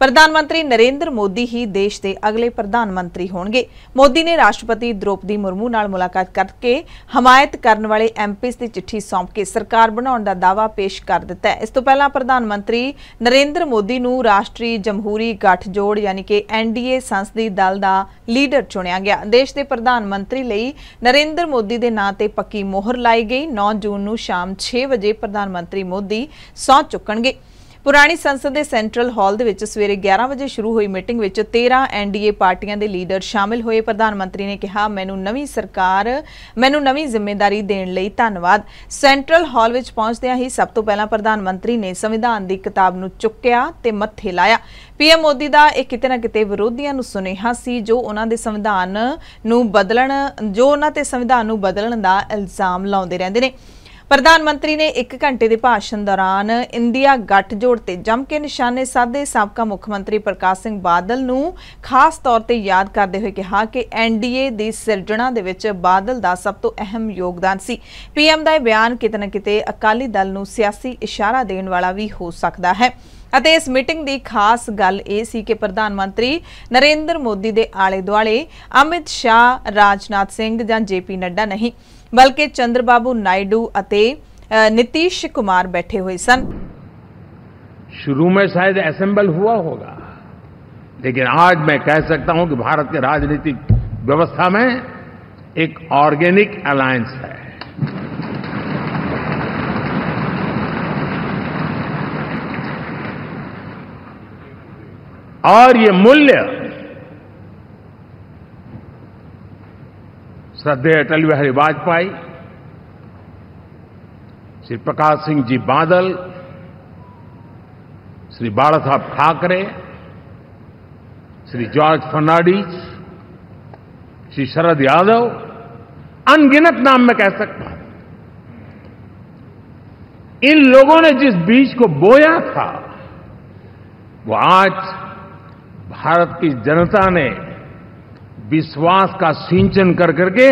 ਪ੍ਰਧਾਨ ਮੰਤਰੀ ਨਰਿੰਦਰ ਮੋਦੀ ਹੀ ਦੇਸ਼ ਦੇ ਅਗਲੇ ਪ੍ਰਧਾਨ ਮੰਤਰੀ ਹੋਣਗੇ ਮੋਦੀ ਨੇ ਰਾਸ਼ਟਰਪਤੀ ਦ੍ਰੋਪਦੀ ਮੁਰਮੂ ਨਾਲ ਮੁਲਾਕਾਤ ਕਰਕੇ ਹਮਾਇਤ ਕਰਨ ਵਾਲੇ ਐਮਪੀਸ ਦੀ ਚਿੱਠੀ ਸੌਂਪ ਕੇ ਸਰਕਾਰ ਬਣਾਉਣ ਦਾ ਦਾਅਵਾ ਪੇਸ਼ ਕਰ ਦਿੱਤਾ ਹੈ ਇਸ ਤੋਂ ਪਹਿਲਾਂ ਪ੍ਰਧਾਨ ਮੰਤਰੀ ਨਰਿੰਦਰ ਮੋਦੀ ਨੂੰ ਰਾਸ਼ਟਰੀ ਜਮਹੂਰੀ ਗੱਠਜੋੜ ਯਾਨੀ ਕਿ ਐਨਡੀਏ ਸੰਸਦੀ ਦਲ ਦਾ ਲੀਡਰ ਚੁਣਿਆ ਗਿਆ ਦੇਸ਼ ਦੇ ਪ੍ਰਧਾਨ ਮੰਤਰੀ ਲਈ ਨਰਿੰਦਰ ਮੋਦੀ ਦੇ ਨਾਂ ਤੇ ਪੱਕੀ ਮੋਹਰ ਲਾਈ ਗਈ 9 ਜੂਨ ਨੂੰ ਸ਼ਾਮ 6 ਵਜੇ ਪ੍ਰਧਾਨ ਮੰਤਰੀ ਮੋਦੀ ਸਹੁੰ ਚੁੱਕਣਗੇ ਪੁਰਾਣੀ ਸੰਸਦ ਦੇ ਸੈਂਟਰਲ ਹਾਲ ਦੇ ਵਿੱਚ ਸਵੇਰੇ 11 ਵਜੇ ਸ਼ੁਰੂ ਹੋਈ ਮੀਟਿੰਗ ਵਿੱਚ 13 ਐਨਡੀਏ ਪਾਰਟੀਆਂ ਦੇ ਲੀਡਰ ਸ਼ਾਮਿਲ ਹੋਏ। ਪ੍ਰਧਾਨ ਮੰਤਰੀ ਨੇ ਕਿਹਾ, ਮੈਨੂੰ ਨਵੀਂ ਸਰਕਾਰ, ਮੈਨੂੰ ਨਵੀਂ ਜ਼ਿੰਮੇਵਾਰੀ ਦੇਣ ਲਈ ਧੰਨਵਾਦ। ਸੈਂਟਰਲ ਹਾਲ ਵਿੱਚ ਪਹੁੰਚਦਿਆਂ ਹੀ ਸਭ ਤੋਂ ਪਹਿਲਾਂ ਪ੍ਰਧਾਨ ਮੰਤਰੀ ਨੇ ਸੰਵਿਧਾਨ ਦੀ ਕਿਤਾਬ ਨੂੰ ਚੁੱਕਿਆ ਤੇ ਮੱਥੇ ਲਾਇਆ। ਪੀਐਮ ਮੋਦੀ ਦਾ ਇਹ ਕਿਤੇ ਨਾ ਕਿਤੇ ਵਿਰੋਧੀਆਂ ਨੂੰ ਸੁਨੇਹਾ ਸੀ, ਜੋ ਉਹਨਾਂ ਦੇ ਸੰਵਿਧਾਨ ਨੂੰ ਬਦਲਣ, ਜੋ ਉਹਨਾਂ ਤੇ ਸੰਵਿਧਾਨ ਨੂੰ ਬਦਲਣ ਦਾ ਇਲਜ਼ਾਮ ਲਾਉਂਦੇ ਰਹਿੰਦੇ ਨੇ। ਪ੍ਰਧਾਨ ਮੰਤਰੀ ਨੇ 1 ਘੰਟੇ ਦੇ ਭਾਸ਼ਣ ਦੌਰਾਨ ਇੰਡੀਆ ਗੱਠਜੋੜ ਤੇ ਜੰਮ ਕੇ ਨਿਸ਼ਾਨੇ ਸਾਧੇ ਸਾਬਕਾ ਮੁੱਖ ਮੰਤਰੀ ਪ੍ਰਕਾਸ਼ ਸਿੰਘ ਬਾਦਲ ਨੂੰ ਖਾਸ ਤੌਰ ਤੇ ਯਾਦ ਕਰਦੇ ਹੋਏ ਕਿਹਾ ਕਿ ਐਨਡੀਏ ਦੀ ਸਿਰਜਣਾ ਦੇ ਵਿੱਚ ਬਾਦਲ ਦਾ ਸਭ ਤੋਂ ਅਹਿਮ ਯੋਗਦਾਨ ਸੀ। ਪੀਐਮ ਦਾ ਇਹ ਬਿਆਨ ਕਿਤੇ ਨਾ ਕਿਤੇ ਅਕਾਲੀ ਦਲ ਨੂੰ ਸਿਆਸੀ ਇਸ਼ਾਰਾ ਦੇਣ ਵਾਲਾ ਵੀ ਹੋ ਸਕਦਾ ਹੈ। ਅਤੇ ਇਸ ਮੀਟਿੰਗ ਦੀ ਖਾਸ ਗੱਲ ਇਹ ਸੀ ਕਿ ਪ੍ਰਧਾਨ ਮੰਤਰੀ ਨਰਿੰਦਰ ਮੋਦੀ ਦੇ ਆਲੇ ਦੁਆਲੇ ਅਮਿਤ ਸ਼ਾਹ, ਰਾਜਨਾਥ ਸਿੰਘ ਜਾਂ ਜੇਪੀ ਨੱਡਾ ਨਹੀਂ। ਬਲਕਿ ਚੰਦਰਬਾਬੂ ਨਾਇਡੂ ਅਤੇ ਅ, ਨਿਤੀਸ਼ ਕੁਮਾਰ ਬੈਠੇ ਹੋਏ ਸਨ शुरू में शायद असेंबल हुआ होगा लेकिन आज मैं कह सकता हूं कि भारत के राजनीतिक व्यवस्था में एक ऑर्गेनिक अलायंस है और ये मूल्य श्रद्धेय अटल बिहारी वाजपेयी, श्री प्रकाश सिंह जी बादल, श्री बाला साहब ठाकरे, श्री जॉर्ज फर्नांडिस श्री शरद यादव, अनगिनत नाम मैं कह सकता हूँ। इन लोगों ने जिस बीज को बोया था, वो आज भारत की जनता ने विश्वास का सिंचन कर करके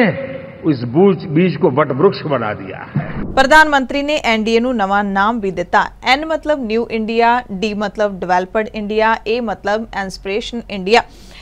उस बूझ- बीज को वट वृक्ष बना दिया है ਪ੍ਰਧਾਨ ਮੰਤਰੀ ਨੇ ਐਨਡੀਏ ਨੂੰ ਨਵਾਂ ਨਾਮ ਵੀ ਦਿੱਤਾ ਐਨ ਮਤਲਬ ਨਿਊ ਇੰਡੀਆ ਡੀ ਮਤਲਬ ਡਿਵੈਲਪਡ ਇੰਡੀਆ ਏ ਮਤਲਬ ਐਂਸਪੀਰੇਸ਼ਨ ਇੰਡੀਆ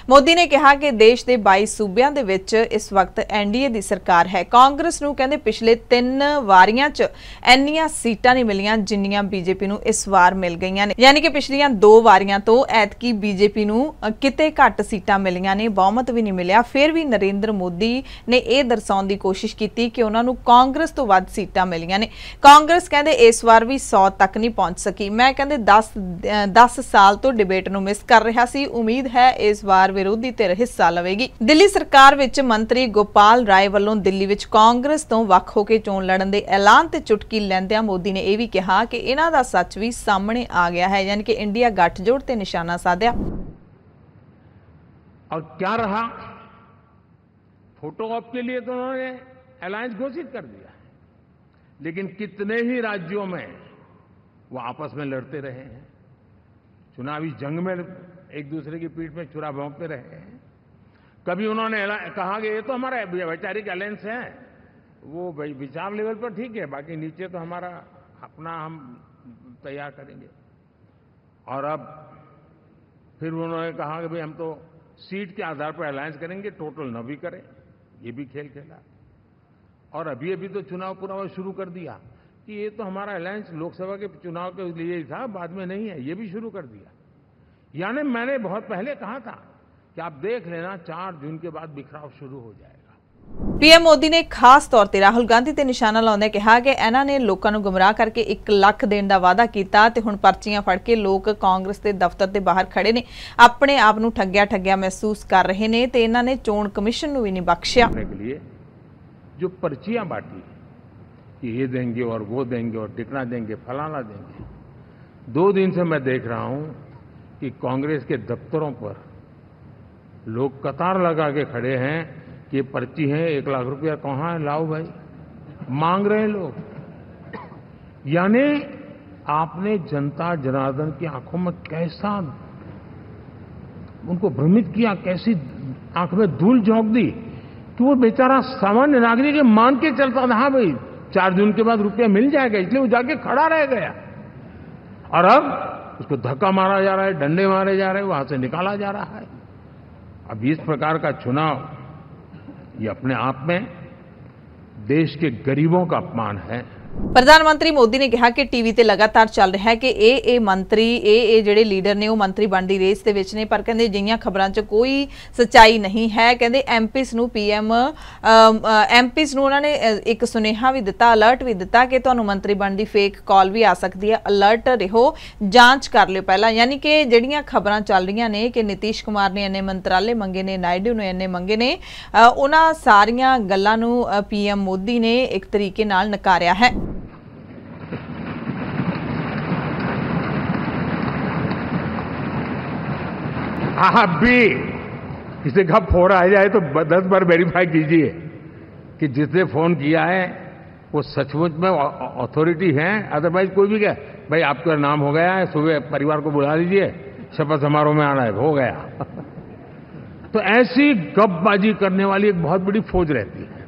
ਮੋਦੀ ਨੇ ਕਿਹਾ ਕਿ ਦੇਸ਼ ਦੇ 22 ਸੂਬਿਆਂ ਦੇ ਵਿੱਚ ਇਸ ਵਕਤ ਐਨਡੀਏ ਦੀ ਸਰਕਾਰ ਹੈ ਕਾਂਗਰਸ ਨੂੰ ਕਹਿੰਦੇ ਪਿਛਲੇ 3 ਵਾਰੀਆਂ 'ਚ ਇੰਨੀਆਂ ਸੀਟਾਂ ਨਹੀਂ ਮਿਲੀਆਂ ਜਿੰਨੀਆਂ ਬੀਜੇਪੀ ਨੂੰ ਇਸ ਵਾਰ ਮਿਲ ਗਈਆਂ ਨੇ ਯਾਨੀ ਕਿ ਪਿਛਲੀਆਂ ਦੋ ਵਾਰੀਆਂ ਤੋਂ ਐਤਕੀ ਬੀਜੇਪੀ ਨੂੰ ਅ, ਕਿਤੇ ਘੱਟ ਸੀਟਾਂ ਮਿਲੀਆਂ ਨੇ ਬਹੁਮਤ ਵੀ ਨਹੀਂ ਮਿਲਿਆ ਫਿਰ ਵੀ ਨਰਿੰਦਰ ਮੋਦੀ ਨੇ ਇਹ ਦਰਸਾਉਣ ਦੀ ਕੋਸ਼ਿਸ਼ ਕੀਤੀ ਕਿ ਉਹਨਾਂ ਨੂੰ ਕਾਂਗਰਸ ਤੋਂ ਵੱਧ ਸੀਟਾਂ ਮਿਲੀਆਂ ਨੇ ਕਾਂਗਰਸ ਕਹਿੰਦੇ ਇਸ ਵਾਰ ਵੀ 100 ਤੱਕ ਨਹੀਂ ਪਹੁੰਚ ਸਕੀ ਮੈਂ ਕਹਿੰਦੇ 10 ਅ, 10 ਸਾਲ ਤੋਂ ਡਿਬੇਟ ਨੂੰ ਮਿਸ ਕਰ ਰਿਹਾ ਸੀ ਉਮੀਦ ਹੈ ਇਸ ਵਾਰ ਵਿਰੋਧੀ ਧਿਰ ਹਿੱਸਾ ਲਵੇਗੀ ਦਿੱਲੀ ਸਰਕਾਰ ਵਿੱਚ ਮੰਤਰੀ ਗੋਪਾਲ ਰਾਏ ਵੱਲੋਂ ਦਿੱਲੀ ਵਿੱਚ ਕਾਂਗਰਸ ਤੋਂ ਵੱਖ ਹੋ ਕੇ ਚੋਣ ਲੜਨ ਦੇ ਐਲਾਨ ਤੇ ਚੁਟਕੀ ਲੈਂਦਿਆਂ ਮੋਦੀ ਨੇ ਇਹ ਵੀ ਕਿਹਾ ਕਿ ਇਹਨਾਂ ਦਾ ਸੱਚ ਵੀ ਸਾਹਮਣੇ ਆ ਗਿਆ ਹੈ ਯਾਨੀ ਕਿ ਇੰਡੀਆ ਗੱਠਜੋੜ ਤੇ ਨਿਸ਼ਾਨਾ ਸਾਧਿਆ और क्या रहा फ़ोटो ऑप के लिए तो उन्होंने अलायंस घोषित कर दिया है। लेकिन कितने ही राज्यों में वो आपस में लड़ते रहे हैं, चुनावी जंग में एक दूसरे की पीठ में चुरा भोंकते रहे हैं। कभी उन्होंने कहा कि ये तो हमारा वैचारिक अलायंस है, वो भाई विचार लेवल पर ठीक है, बाकी नीचे तो हमारा अपना हम तैयार करेंगे। और अब फिर उन्होंने कहा कि भाई हम तो सीट के आधार पर अलायंस करेंगे टोटल न भी करें। ये भी खेल खेला। और अभी अभी तो चुनाव पुरावा शुरू कर दिया। कि ये तो हमारा अलायंस लोकसभा के चुनाव के लिए ही था, बाद में नहीं है, ये भी शुरू कर दिया। यानी मैंने बहुत पहले कहा था कि आप देख लेना, चार जून के बाद बिखराव शुरू हो जाएगा। ਪੀਐਮ ਮੋਦੀ ਨੇ ਖਾਸ ਤੌਰ ਤੇ ਰਾਹੁਲ ਗਾਂਧੀ ਤੇ ਨਿਸ਼ਾਨਾ ਲਾਉਂਦੇ ਕਿਹਾ ਕਿ ਇਹਨਾਂ ਨੇ ਲੋਕਾਂ ਨੂੰ ਗੁੰਮਰਾਹ ਕਰਕੇ 1 ਲੱਖ ਦੇਣ ਦਾ ਵਾਅਦਾ ਕੀਤਾ ਤੇ ਹੁਣ ਪਰਚੀਆਂ ਫੜ ਕੇ ਲੋਕ ਕਾਂਗਰਸ ਦੇ ਦਫ਼ਤਰ ਦੇ ਬਾਹਰ ਖੜੇ ਨੇ ਆਪਣੇ ਆਪ ਨੂੰ ਠੱਗਿਆ ਠੱਗਿਆ ਮਹਿਸੂਸ ਕਰ ਰਹੇ ਨੇ ਤੇ ਇਹਨਾਂ ਨੇ ਚੋਣ ਕਮਿਸ਼ਨ ਨੂੰ ਵੀ ਨਹੀਂ ਬਖਸ਼ਿਆ करने के लिए जो पर्चियां बांटी कि ये देंगे और वो देंगे और टिकना देंगे फलाना देंगे दो दिन से मैं देख रहा हूं कि कांग्रेस के दफ्तरों पर लोग कतार लगा के खड़े हैं कि ये पर्ची है, एक लाख रुपया कहाँ है? लाओ भाई। मांग रहे लोग। यानी आपने जनता, जनार्दन की आँखों में कैसा, उनको भ्रमित किया, कैसी आँख में धूल झोंक दी कि वो बेचारा सामान्य नागरिक मान के चलता था हाँ भाई, चार जून के बाद रुपया मिल जाएगा, इसलिए वो जाके खड़ा रह गया। और अब उसको धक्का मारा जा रहा है, डंडे मारे जा रहे हैं, वहाँ से निकाला जा रहा है। अब इस प्रकार का चुनाव ये अपने आप में देश के गरीबों का अपमान है। ਪ੍ਰਧਾਨ ਮੰਤਰੀ ਮੋਦੀ ਨੇ ਕਿਹਾ ਕਿ ਟੀਵੀ ਤੇ ਲਗਾਤਾਰ ਚੱਲ ਰਿਹਾ ਹੈ ਕਿ ਇਹ ਇਹ ਮੰਤਰੀ, ਇਹ ਇਹ ਜਿਹੜੇ ਲੀਡਰ ਨੇ ਉਹ ਮੰਤਰੀ ਬਣਨ ਦੀ ਰੇਸ ਦੇ ਵਿੱਚ ਨੇ, ਪਰ ਕਹਿੰਦੇ ਜਿਹੀਆਂ ਖਬਰਾਂ 'ਚ ਕੋਈ ਸੱਚਾਈ ਨਹੀਂ ਹੈ। ਕਹਿੰਦੇ ਐਮਪੀਸ ਨੂੰ ਪੀਐਮ ਐਮਪੀਸ ਨੂੰ ਉਹਨਾਂ ਨੇ ਇੱਕ ਸੁਨੇਹਾ ਵੀ ਦਿੱਤਾ, ਅਲਰਟ ਵੀ ਦਿੱਤਾ ਕਿ ਤੁਹਾਨੂੰ ਮੰਤਰੀ ਬਣਨ ਦੀ ਫੇਕ ਕਾਲ ਵੀ ਆ ਸਕਦੀ ਹੈ। ਅਲਰਟ ਰਹੋ, ਜਾਂਚ ਕਰ ਲਿਓ ਪਹਿਲਾਂ। ਯਾਨੀ ਕਿ ਜਿਹੜੀਆਂ ਖਬਰਾਂ ਚੱਲ ਰਹੀਆਂ ਨੇ ਕਿ ਨਿਤੀਸ਼ ਕੁਮਾਰ ਨੇ ਇੰਨੇ ਮੰਤਰਾਲੇ ਮੰਗੇ ਨੇ, ਨਾਇਡੂ ਨੇ ਇੰਨੇ ਮੰਗੇ ਨੇ ਉਹਨਾਂ ਸਾਰੀਆਂ ਗੱਲਾਂ ਨੂੰ ਪੀਐਮ ਮੋਦੀ ਨੇ ਇੱਕ ਤਰੀਕੇ ਨਾਲ ਨਕਾਰਿਆ ਹੈ। आप भी किसी का फ़ोन आ जाए तो दस बार वेरीफाई कीजिए कि जिसने फ़ोन किया है, वो सचमुच में अथॉरिटी है। अदरवाइज़ कोई भी क्या, भाई आपका नाम हो गया है, सुबह परिवार को बुला लीजिए, शपथ समारोह में आना है, हो गया। तो ऐसी गपबाजी करने वाली एक बहुत बड़ी फौज रहती है।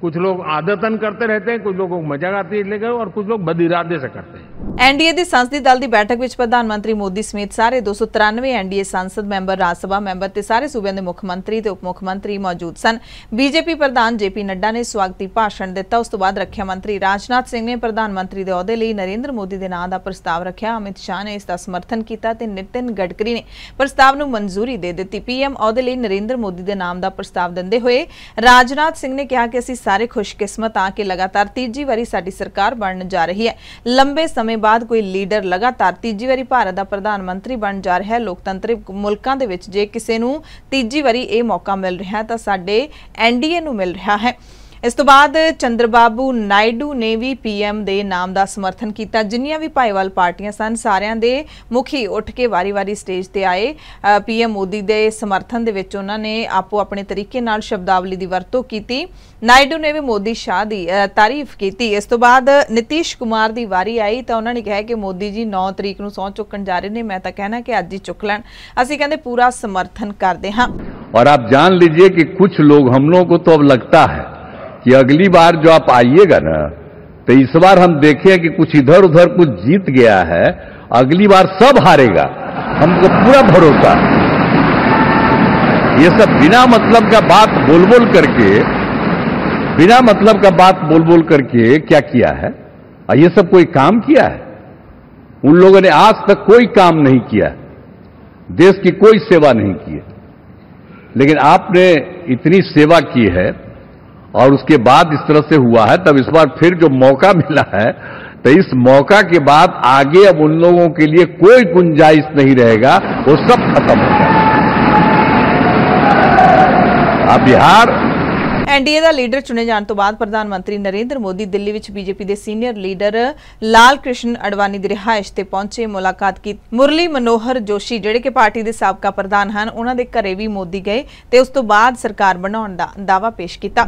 कुछ लोग आदतन करते रहते हैं, कुछ लोगों को मज़ाक आती है, लेकिन और कुछ लोग बद इरादे से करते हैं। ਐਨਡੀਏ ਦੇ ਸੰਸਦੀ ਦਲ ਦੀ ਬੈਠਕ ਵਿੱਚ ਪ੍ਰਧਾਨ ਮੰਤਰੀ ਮੋਦੀ ਸਮੇਤ ਸਾਰੇ 293 ਐਨਡੀਏ ਸੰਸਦ ਮੈਂਬਰ ਰਾਜ ਸਭਾ ਮੈਂਬਰ ਤੇ ਸਾਰੇ ਸੂਬਿਆਂ ਦੇ ਮੁੱਖ ਮੰਤਰੀ ਤੇ ਉਪ ਮੁੱਖ ਮੰਤਰੀ ਮੌਜੂਦ ਸਨ ਬੀਜੇਪੀ ਪ੍ਰਧਾਨ ਜੇਪੀ ਨੱਡਾ ਨੇ ਸਵਾਗਤੀ ਭਾਸ਼ਣ ਦਿੱਤਾ ਉਸ ਤੋਂ ਬਾਅਦ ਰੱਖਿਆ ਮੰਤਰੀ ਰਾਜਨਾਥ ਸਿੰਘ ਨੇ ਪ੍ਰਧਾਨ ਮੰਤਰੀ ਦੇ ਅਹੁਦੇ ਲਈ ਨਰਿੰਦਰ ਮੋਦੀ ਦੇ ਨਾਂ ਦਾ ਪ੍ਰਸਤਾਵ ਰੱਖਿਆ ਅਮਿਤ ਸ਼ਾਹ ਨੇ ਇਸ ਦਾ ਸਮਰਥਨ ਕੀਤਾ ਤੇ ਨਿਤਿਨ ਗਡਕਰੀ ਨੇ ਪ੍ਰਸਤਾਵ ਨੂੰ ਮਨਜ਼ੂਰੀ ਦੇ ਦਿੱਤੀ ਪੀਐਮ ਅਹੁਦੇ ਲਈ ਨਰਿੰਦਰ ਮੋਦੀ ਦੇ ਨਾਮ ਦਾ ਪ੍ਰਸਤਾਵ ਦਿੰਦੇ ਹੋਏ ਰਾਜਨਾਥ ਸਿੰਘ ਨੇ ਕਿਹਾ ਕਿ ਅਸੀਂ ਸਾਰੇ ਖੁਸ਼ਕਿਸਮਤ ਆ ਕਿ ਲਗਾਤਾਰ ਤੀਜੀ ਵਾਰੀ ਸਾਡੀ ਸਰਕਾਰ ਬਣਨ ਜਾ ਰਹੀ ਹੈ ਲੰਬੇ ਸਮੇਂ ਬਾਅਦ ਕੋਈ ਲੀਡਰ ਲਗਾਤਾਰ ਤੀਜੀ ਵਾਰੀ ਭਾਰਤ ਦਾ ਪ੍ਰਧਾਨ ਮੰਤਰੀ ਬਣਨ ਜਾ ਰਿਹਾ ਹੈ ਲੋਕਤੰਤਰਿਕ ਮੁਲਕਾਂ ਦੇ ਵਿੱਚ ਜੇ ਕਿਸੇ ਨੂੰ ਤੀਜੀ ਵਾਰੀ ਇਹ ਮੌਕਾ ਮਿਲ ਰਿਹਾ ਹੈ ਤਾਂ ਸਾਡੇ ਐਨਡੀਏ ਨੂੰ ਮਿਲ ਰਿਹਾ ਹੈ ਇਸ ਤੋਂ ਬਾਅਦ ਚੰਦਰਬਾਬੂ ਨਾਇਡੂ ਨੇ ਵੀ ਪੀਐਮ ਦੇ ਨਾਮ ਦਾ ਸਮਰਥਨ ਕੀਤਾ ਜਿੰਨੀਆਂ ਵੀ ਭਾਈਵਾਲ ਪਾਰਟੀਆਂ ਸਨ ਸਾਰਿਆਂ ਦੇ ਮੁਖੀ ਉੱਠ ਕੇ ਵਾਰੀ-ਵਾਰੀ ਸਟੇਜ ਤੇ ਆਏ ਪੀਐਮ ਮੋਦੀ ਦੇ ਸਮਰਥਨ ਦੇ ਵਿੱਚ ਉਹਨਾਂ ਨੇ ਆਪੋ ਆਪਣੇ ਤਰੀਕੇ ਨਾਲ ਸ਼ਬਦਾਵਲੀ ਦੀ ਵਰਤੋਂ ਕੀਤੀ ਨਾਇਡੂ ਨੇ ਵੀ ਮੋਦੀ ਸ਼ਾਹ ਦੀ ਅ, ਤਾਰੀਫ ਕੀਤੀ ਇਸ ਤੋਂ ਬਾਅਦ ਨਿਤੀਸ਼ ਕੁਮਾਰ ਦੀ ਵਾਰੀ ਆਈ ਤਾਂ ਉਹਨਾਂ ਨੇ ਕਿਹਾ ਕਿ ਮੋਦੀ ਜੀ 9 ਤਰੀਕ ਨੂੰ ਸਹੁੰ ਚੁੱਕਣ ਜਾ ਰਹੇ ਨੇ ਮੈਂ ਤਾਂ ਕਹਿਣਾ ਕਿ ਅੱਜ ਹੀ ਚੁੱਕ ਲੈਣ ਅਸੀਂ ਕਹਿੰਦੇ ਪੂਰਾ ਸਮਰਥਨ ਕਰਦੇ ਹਾਂ और आप जान लीजिए कि कुछ लोग हम लोगों को तो अब लगता है कि अगली बार जो आप आइएगा ना तो इस बार हम देखें कि कुछ इधर उधर कुछ जीत गया है, अगली बार सब हारेगा। हमको पूरा भरोसा। ये सब बिना मतलब का बात बोल बोल करके, बिना मतलब का बात बोल बोल करके क्या किया है? और ये सब कोई काम किया है? उन लोगों ने आज तक कोई काम नहीं किया। देश की कोई सेवा नहीं की लेकिन आपने इतनी सेवा की है और उसके बाद इस तरह से हुआ है तब इस बार फिर जो मौका मिला है तो इस मौका के बाद आगे अब उन लोगों के लिए कोई गुंजाइश नहीं रहेगा वो सब खत्म हो जाएगा अब बिहार ਐਨਡੀਏ ਦਾ ਲੀਡਰ ਚੁਣੇ ਜਾਣ ਤੋਂ ਬਾਅਦ ਪ੍ਰਧਾਨ ਮੰਤਰੀ ਨਰਿੰਦਰ ਮੋਦੀ ਦਿੱਲੀ ਵਿੱਚ ਬੀਜੇਪੀ ਦੇ ਸੀਨੀਅਰ ਲੀਡਰ ਲਾਲ ਕ੍ਰਿਸ਼ਨ ਅਡਵਾਨੀ ਦੀ ਰਿਹਾਇਸ਼ ਤੇ ਪਹੁੰਚੇ ਮੁਲਾਕਾਤ ਕੀਤੀ ਮੁਰਲੀ ਮਨੋਹਰ ਜੋਸ਼ੀ ਜਿਹੜੇ ਕਿ ਪਾਰਟੀ ਦੇ ਸਾਬਕਾ ਪ੍ਰਧਾਨ ਹਨ ਉਹਨਾਂ ਦੇ ਘਰੇ ਵੀ ਮੋਦੀ ਗਏ ਤੇ ਉਸ ਤੋਂ ਬਾਅਦ ਸਰਕਾਰ ਬਣਾਉਣ ਦਾ ਦਾਅਵਾ ਪੇਸ਼ ਕੀਤਾ